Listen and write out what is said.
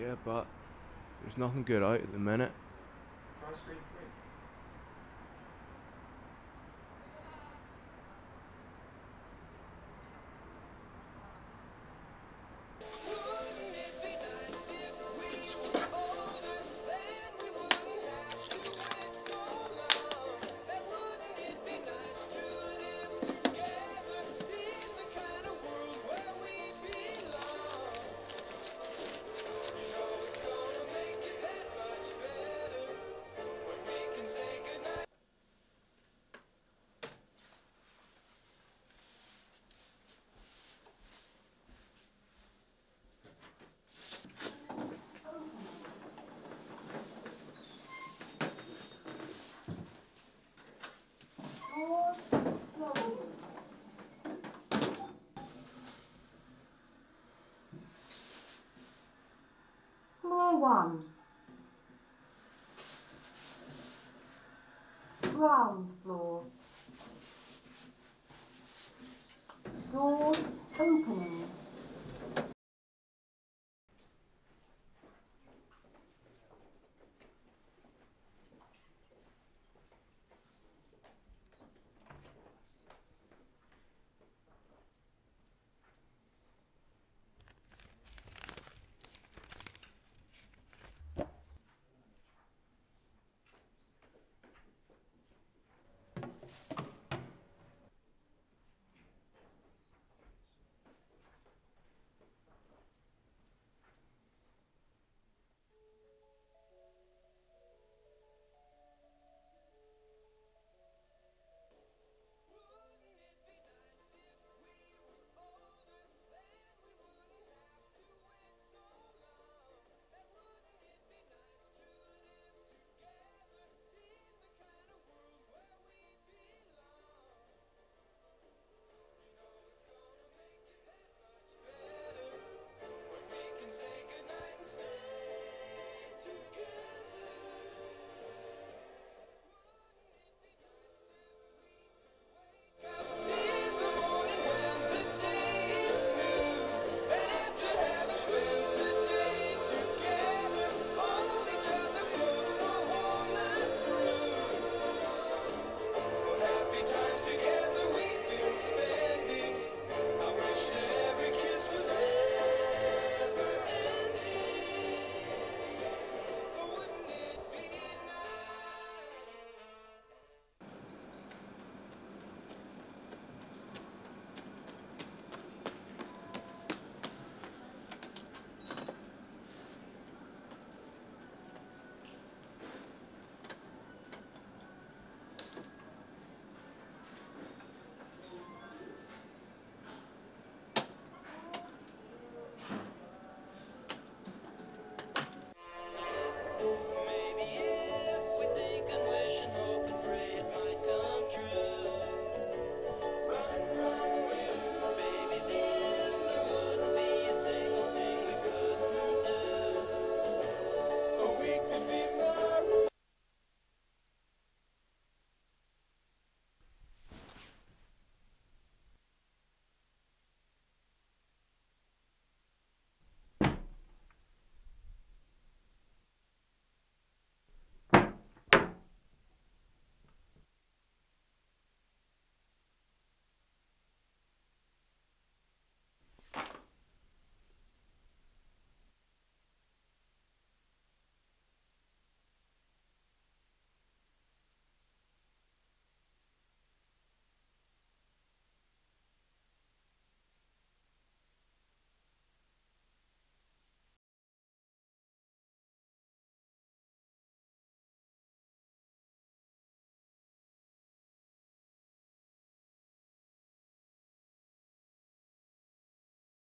Yeah, but there's nothing good out at the minute. One. Ground floor.